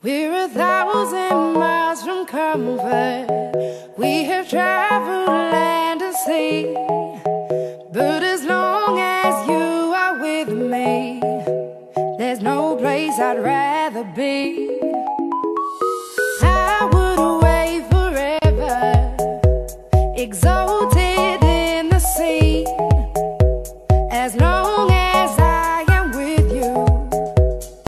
We're a thousand miles from comfort. We have traveled land and sea. But as long as you are with me, there's no place I'd rather be. I would forever, exalted in the. As long